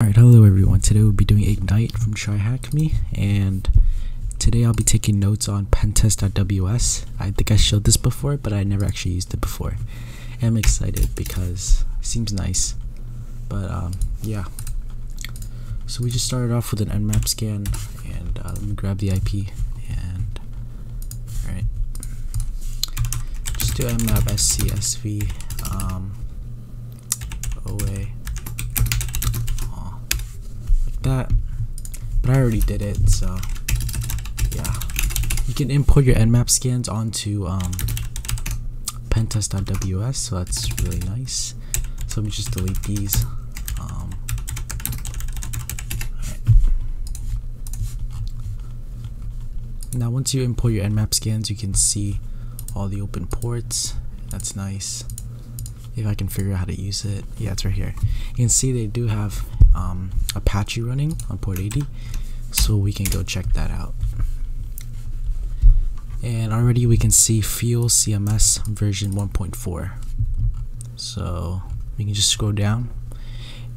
Alright, hello everyone. Today we'll be doing Ignite from TryHackMe, and today I'll be taking notes on pentest.ws. I think I showed this before, but I never actually used it before. I'm excited because it seems nice. But um, yeah. So we just started off with an nmap scan, and uh, let me grab the IP, and alright. Just do nmap scsv um, OA but I already did it so yeah. You can import your nmap scans onto um, pentest.ws so that's really nice. So let me just delete these um, right. now once you import your nmap scans you can see all the open ports. That's nice. If I can figure out how to use it. Yeah it's right here. You can see they do have um, Apache running on port 80 so we can go check that out. And already we can see fuel CMS version 1.4 so we can just scroll down.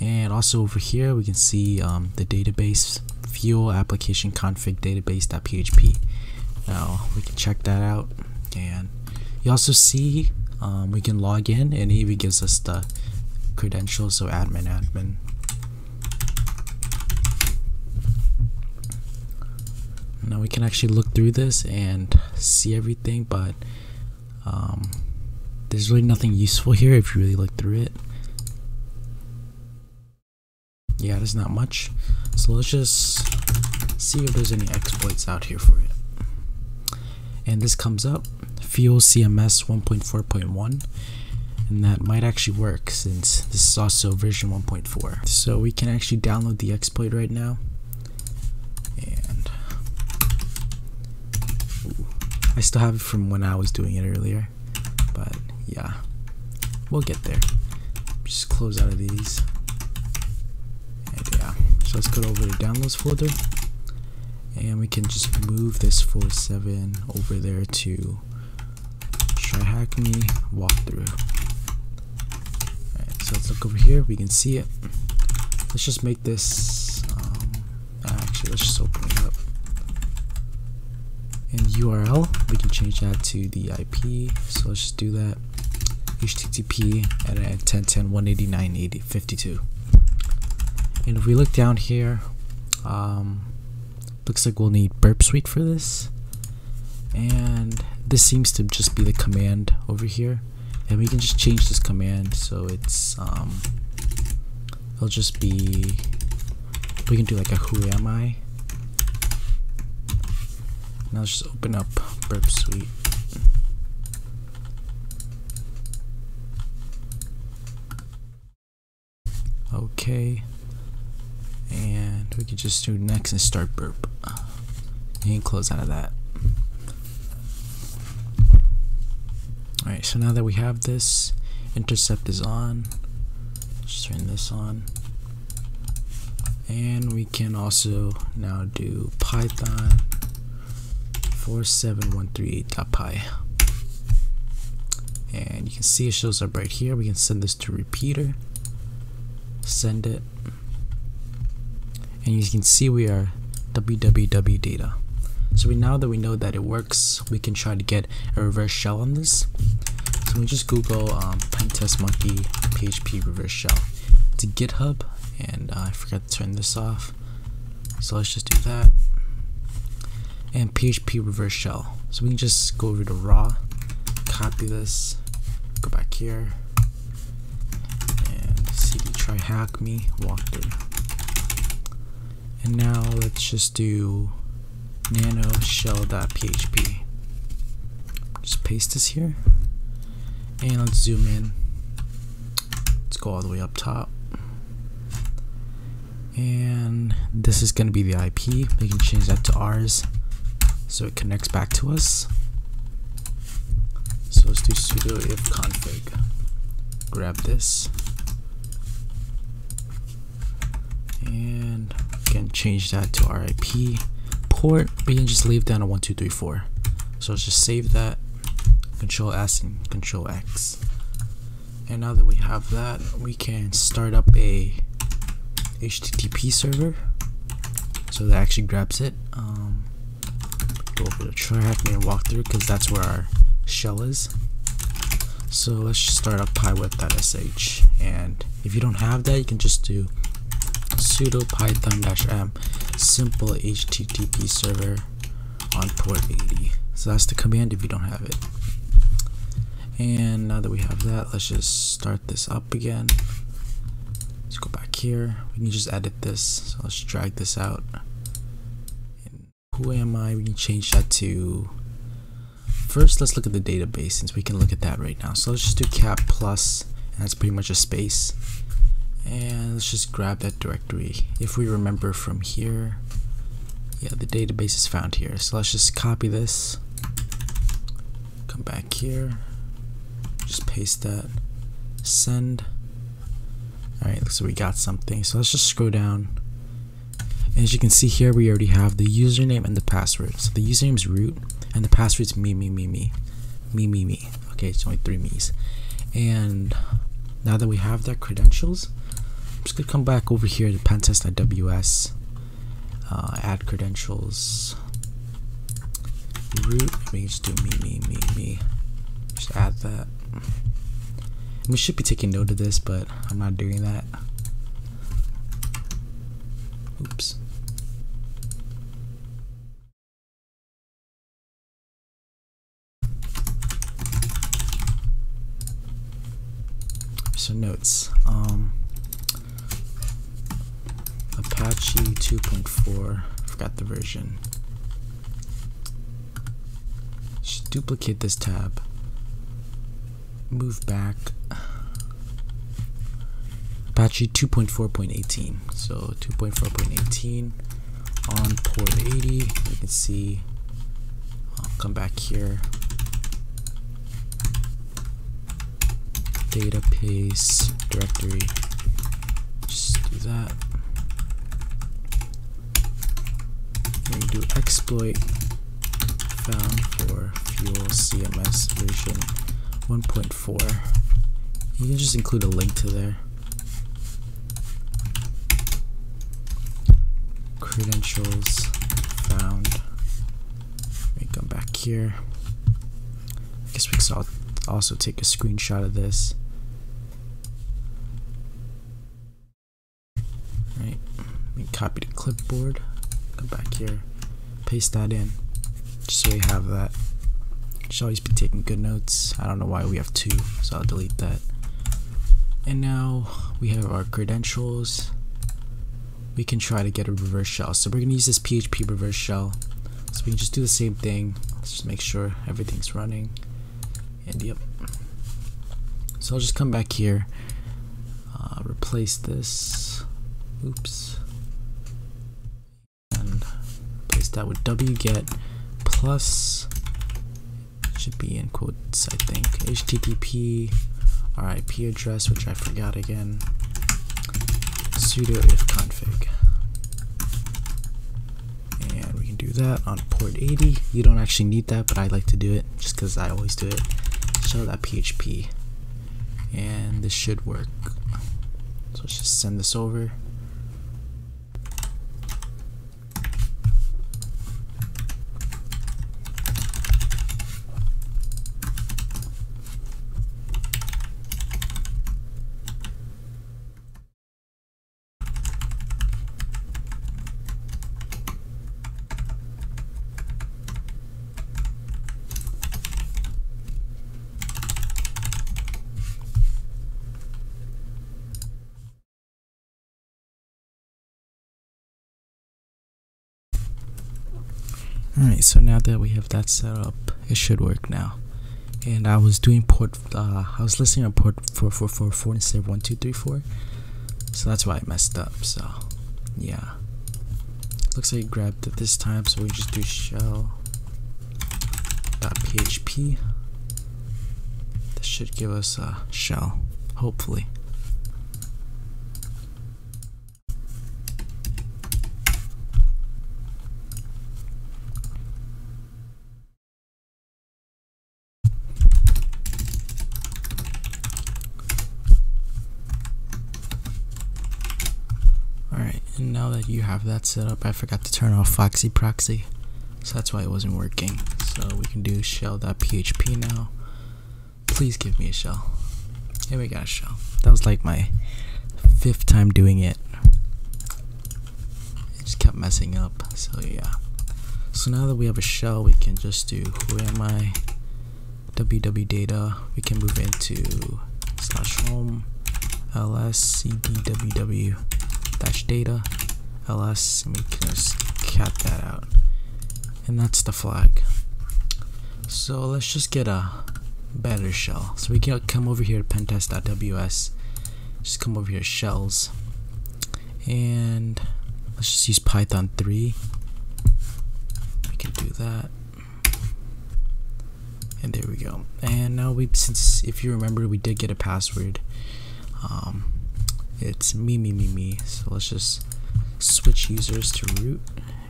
And also over here we can see um, the database fuel application config database.php now we can check that out. And you also see um, we can log in and it even gives us the credentials so admin admin now we can actually look through this and see everything but um, there's really nothing useful here if you really look through it. Yeah there's not much. So let's just see if there's any exploits out here for it. And this comes up fuel cms 1.4.1 and that might actually work since this is also version 1.4 so we can actually download the exploit right now I still have it from when I was doing it earlier, but yeah, we'll get there. Just close out of these. And yeah, so let's go over to downloads folder, and we can just move this 47 over there to TryHackMe walkthrough. Alright, so let's look over here. We can see it. Let's just make this. Um, actually, let's just open it up and URL we can change that to the IP so let's just do that. HTTP at 10.10.189.52 and if we look down here um, looks like we'll need burp suite for this. And this seems to just be the command over here. And we can just change this command. So it's um, it'll just be we can do like a who am I now let's just open up Burp Suite. Okay. And we can just do next and start burp. You can close out of that. Alright, so now that we have this, intercept is on. Just turn this on. And we can also now do Python 47138.py and you can see it shows up right here. We can send this to repeater. Send it. And you can see we are www data. So we now that we know that it works we can try to get a reverse shell on this. So we just google um, pentest monkey php reverse shell. A github and uh, I forgot to turn this off. So let's just do that and PHP reverse shell. So we can just go over to raw, copy this, go back here, and cd try hack me walkthrough. And now let's just do nano shell.php. Just paste this here, and let's zoom in. Let's go all the way up top. And this is going to be the IP. We can change that to ours so it connects back to us. So let's do sudo if config. Grab this. And can change that to our IP port. We can just leave down a 1234. So let's just save that. Control S and Control X. And now that we have that, we can start up a HTTP server. So that actually grabs it. Um, go over to TryHack and walk through because that's where our shell is. So let's just start up pyweb.sh and if you don't have that you can just do sudo python-m simple http server on port 80 so that's the command if you don't have it. And now that we have that let's just start this up again. Let's go back here. We can just edit this. So let's drag this out who am I? We can change that to first let's look at the database since we can look at that right now. So let's just do cap plus and that's pretty much a space. And let's just grab that directory. If we remember from here yeah the database is found here. So let's just copy this come back here just paste that send. Alright so we got something. So let's just scroll down as you can see here we already have the username and the password. So the username is root and the password is me me me me. Me me me. Okay it's only three me's. And now that we have that credentials I'm just gonna come back over here to pentest.ws uh, add credentials root. We can just do me me me me. Just add that. We should be taking note of this but I'm not doing that. Oops so notes. Um Apache 2.4 forgot the version. Just duplicate this tab. Move back. Apache 2.4.18 so 2.4.18 on port 80 you can see. I'll come back here database directory. Just do that. We do exploit found for fuel CMS version 1.4 you can just include a link to there. Credentials found. Me come back here. I guess we can also take a screenshot of this right let me copy the clipboard. Come back here paste that in just so we have that. Should always be taking good notes. I don't know why we have two so I'll delete that. And now we have our credentials. We can try to get a reverse shell. So we're gonna use this PHP reverse shell. So we can just do the same thing. Let's just make sure everything's running. And yep. So I'll just come back here. Uh, replace this. Oops and that with wget plus should be in quotes I think http our IP address which I forgot again. Sudo if config. And we can do that on port 80 you don't actually need that but I like to do it just because I always do it. Show that PHP and this should work. So let's just send this over Alright, so now that we have that set up, it should work now. And I was doing port, uh, I was listening on port 4444 instead of 1234. So that's why I messed up, so yeah. Looks like I grabbed it this time, so we just do shell.php. This should give us a shell, hopefully. And now that you have that set up, I forgot to turn off Foxy Proxy. So that's why it wasn't working. So we can do shell.php now. Please give me a shell. Here we got a shell. That was like my fifth time doing it. It just kept messing up. So yeah. So now that we have a shell, we can just do who am I www data. We can move into slash home ls cdww dash data ls and we can just cat that out. And that's the flag. So let's just get a better shell. So we can come over here to pentest.ws just come over here shells. And let's just use python 3 we can do that. And there we go. And now we since if you remember we did get a password. Um, it's me me me me. So let's just switch users to root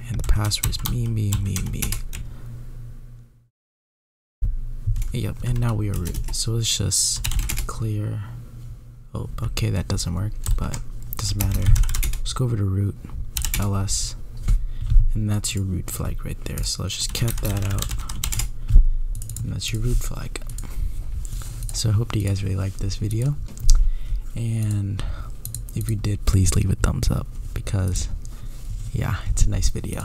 and the password is me me me me. Yep and now we are root. So let's just clear. Oh okay that doesn't work but doesn't matter. Let's go over to root ls and that's your root flag right there. So let's just cut that out. And that's your root flag. So I hope you guys really liked this video. And if you did please leave a thumbs up because yeah it's a nice video